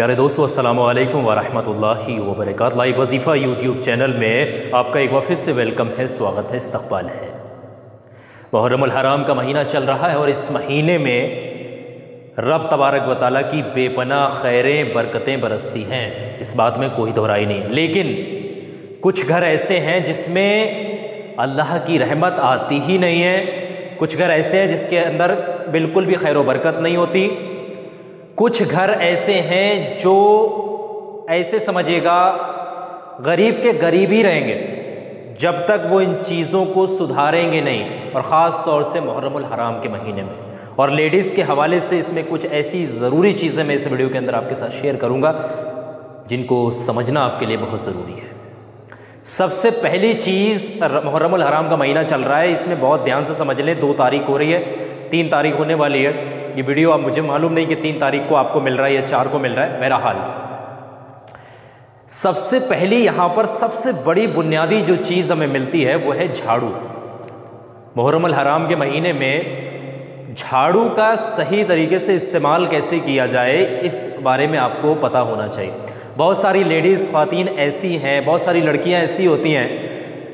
प्यारे दोस्तों, अस्सलाम वालेकुम वरहमतुल्लाहि वबरकात लाइव वजीफ़ा यूट्यूब चैनल में आपका एक बार फिर से वेलकम है, स्वागत है, इस्तकबाल है। मुहर्रमुल हराम का महीना चल रहा है और इस महीने में रब तबारक व की बेपना खैरें, बरकतें बरसती हैं। इस बात में कोई दोहराई नहीं लेकिन कुछ घर ऐसे हैं जिसमें अल्लाह की रहमत आती ही नहीं है। कुछ घर ऐसे हैं जिसके अंदर बिल्कुल भी खैर बरकत नहीं होती। कुछ घर ऐसे हैं जो ऐसे समझिएगा गरीब के गरीब ही रहेंगे, जब तक वो इन चीज़ों को सुधारेंगे नहीं, और ख़ास तौर से मुहर्रमुल हराम के महीने में। और लेडीज़ के हवाले से इसमें कुछ ऐसी ज़रूरी चीज़ें मैं इस वीडियो के अंदर आपके साथ शेयर करूँगा, जिनको समझना आपके लिए बहुत ज़रूरी है। सबसे पहली चीज़ मुहर्रमुल हराम का महीना चल रहा है। इसमें बहुत ध्यान से समझ लें, दो तारीख हो रही है, तीन तारीख होने वाली है। ये वीडियो अब मुझे मालूम नहीं कि तीन तारीख को आपको मिल रहा है या चार को मिल रहा है, मेरा हाल। सबसे पहली यहाँ पर सबसे बड़ी बुनियादी जो चीज़ हमें मिलती है, वो है झाड़ू। मुहर्रम हराम के महीने में झाड़ू का सही तरीके से इस्तेमाल कैसे किया जाए, इस बारे में आपको पता होना चाहिए। बहुत सारी लेडीज़ खातन ऐसी हैं, बहुत सारी लड़कियाँ ऐसी होती हैं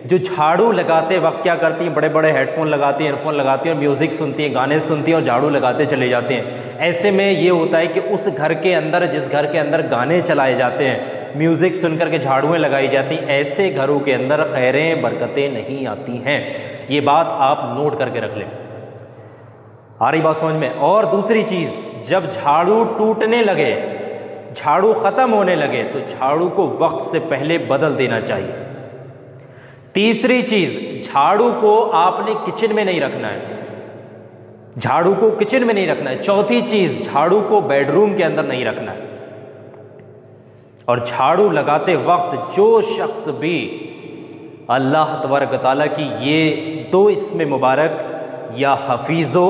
जो झाड़ू लगाते वक्त क्या करती हैं? बड़े बड़े हेडफोन लगाती हैं एयरफोन लगाती हैं और म्यूज़िक सुनती हैं, गाने सुनती हैं और झाड़ू लगाते चले जाते हैं। ऐसे में ये होता है कि उस घर के अंदर, जिस घर के अंदर गाने चलाए जाते हैं म्यूज़िक सुन कर के झाड़ुएँ लगाई जाती हैं, ऐसे घरों के अंदर खैरें, बरकतें नहीं आती हैं। ये बात आप नोट करके रख लें। आ रही बात समझ में? और दूसरी चीज़, जब झाड़ू टूटने लगे, झाड़ू ख़त्म होने लगे तो झाड़ू को वक्त से पहले बदल देना चाहिए। तीसरी चीज़, झाड़ू को आपने किचन में नहीं रखना है। झाड़ू को किचन में नहीं रखना है। चौथी चीज़, झाड़ू को बेडरूम के अंदर नहीं रखना है। और झाड़ू लगाते वक्त जो शख्स भी अल्लाह तबारक ताला की ये दो इसमें मुबारक, या हफीज़ो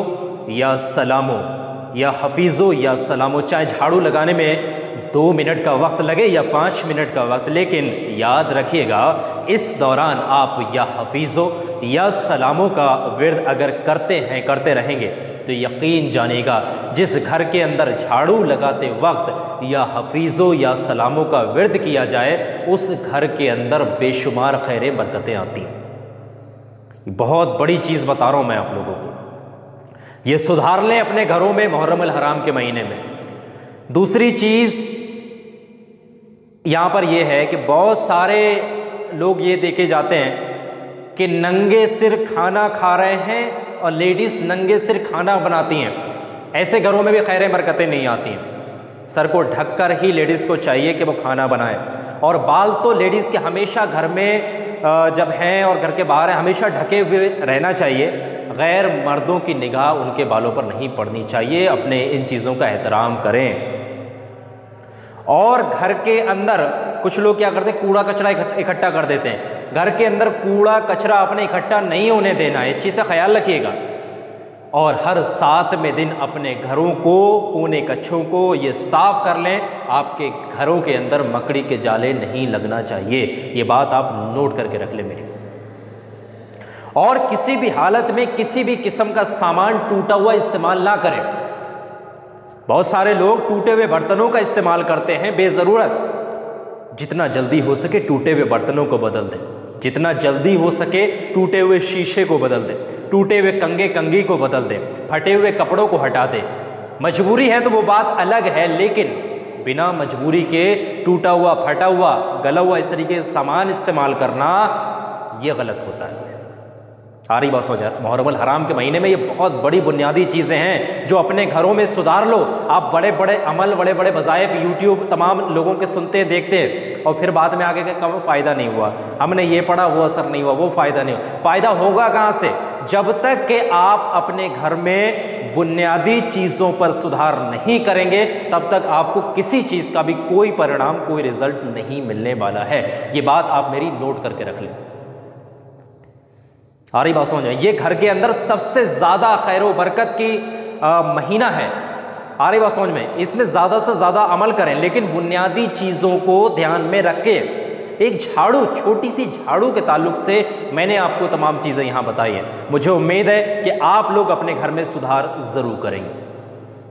या सलामो, या हफीज़ो या सलामो, चाहे झाड़ू लगाने में दो मिनट का वक्त लगे या पाँच मिनट का वक्त, लेकिन याद रखिएगा, इस दौरान आप या हफीज़ों या सलामों का विरद अगर करते हैं, करते रहेंगे तो यकीन जानेगा जिस घर के अंदर झाड़ू लगाते वक्त या हफीज़ों या सलामों का विरद किया जाए, उस घर के अंदर बेशुमार खैरें, बरकतें आती हैं। बहुत बड़ी चीज़ बता रहा हूँ मैं आप लोगों को। ये सुधार लें अपने घरों में मुहर्रम हराम के महीने में। दूसरी चीज़ यहाँ पर यह है कि बहुत सारे लोग ये देखे जाते हैं कि नंगे सिर खाना खा रहे हैं और लेडीज़ नंगे सिर खाना बनाती हैं। ऐसे घरों में भी खैर बरकतें नहीं आती हैं। सर को ढककर ही लेडीज़ को चाहिए कि वो खाना बनाए। और बाल तो लेडीज़ के हमेशा घर में जब हैं और घर के बाहर हैं, हमेशा ढके हुए रहना चाहिए। गैर मर्दों की निगाह उनके बालों पर नहीं पड़नी चाहिए। अपने इन चीज़ों का एहतराम करें। और घर के अंदर कुछ लोग क्या करते हैं, कूड़ा कचरा इकट्ठा कर देते हैं। घर के अंदर कूड़ा कचरा अपने इकट्ठा नहीं होने देना इस चीज़ का ख्याल रखिएगा। और हर सातवें दिन अपने घरों को, कोने कच्छों को ये साफ़ कर लें, आपके घरों के अंदर मकड़ी के जाले नहीं लगना चाहिए। ये बात आप नोट करके रख लें मेरी। और किसी भी हालत में किसी भी किस्म का सामान टूटा हुआ इस्तेमाल ना करें। बहुत सारे लोग टूटे हुए बर्तनों का इस्तेमाल करते हैं, बेज़रूरत। जितना जल्दी हो सके टूटे हुए बर्तनों को बदल दें। जितना जल्दी हो सके टूटे हुए शीशे को बदल दें। टूटे हुए कंगे कंगी को बदल दें। फटे हुए कपड़ों को हटा दें। मजबूरी है तो वो बात अलग है, लेकिन बिना मजबूरी के टूटा हुआ, फटा हुआ, गला हुआ इस तरीके से सामान इस्तेमाल करना, ये गलत होता है। आ रही बात मुहर्रम हराम के महीने में ये बहुत बड़ी बुनियादी चीज़ें हैं जो अपने घरों में सुधार लो। आप बड़े बड़े अमल, बड़े बड़े वज़ायफ यूट्यूब तमाम लोगों के सुनते, देखते और फिर बाद में आगे का कम फ़ायदा नहीं हुआ। हमने ये पढ़ा, वो असर नहीं हुआ, वो फ़ायदा नहीं हुआ। फ़ायदा होगा कहाँ से? जब तक कि आप अपने घर में बुनियादी चीज़ों पर सुधार नहीं करेंगे, तब तक आपको किसी चीज़ का भी कोई परिणाम, कोई रिज़ल्ट नहीं मिलने वाला है। ये बात आप मेरी नोट करके रख लें। रही बात समझ ये घर के अंदर सबसे ज़्यादा खैर बरकत की आ, महीना है। आ रही बात समझ में इसमें ज़्यादा से ज़्यादा अमल करें लेकिन बुनियादी चीज़ों को ध्यान में रख। के एक झाड़ू छोटी सी झाड़ू के ताल्लुक से मैंने आपको तमाम चीज़ें यहाँ बताई हैं। मुझे उम्मीद है कि आप लोग अपने घर में सुधार ज़रूर करेंगे।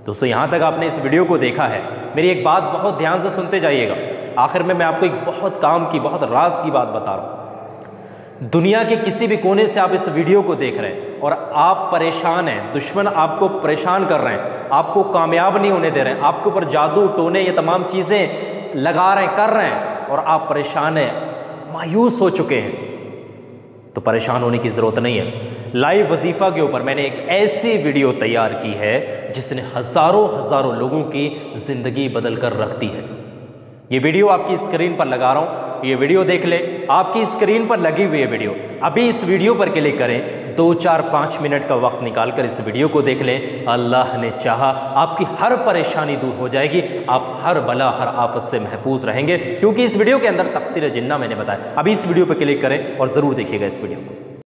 दोस्तों यहाँ तक आपने इस वीडियो को देखा है। मेरी एक बात बहुत ध्यान से सुनते जाइएगा। आखिर में मैं आपको एक बहुत काम की बहुत राज की बात बता रहा हूँ। दुनिया के किसी भी कोने से आप इस वीडियो को देख रहे हैं और आप परेशान हैं, दुश्मन आपको परेशान कर रहे हैं, आपको कामयाब नहीं होने दे रहे हैं, आपके ऊपर जादू टोने ये तमाम चीज़ें लगा रहे हैं, कर रहे हैं और आप परेशान हैं, मायूस हो चुके हैं तो परेशान होने की ज़रूरत नहीं है। लाइव वजीफ़ा के ऊपर मैंने एक ऐसी वीडियो तैयार की है जिसने हज़ारों हज़ारों लोगों की ज़िंदगी बदल कर रख दी है। ये वीडियो आपकी स्क्रीन पर लगा रहा हूँ ये वीडियो देख ले। आपकी स्क्रीन पर लगी हुई है वीडियो। अभी इस वीडियो पर क्लिक करें, दो, चार, पाँच मिनट का वक्त निकाल कर इस वीडियो को देख लें। अल्लाह ने चाहा, आपकी हर परेशानी दूर हो जाएगी। आप हर बला, हर आपस से महफूज रहेंगे। क्योंकि इस वीडियो के अंदर तकसीर जिन्ना मैंने बताया। अभी इस वीडियो पर क्लिक करें और ज़रूर देखिएगा इस वीडियो को।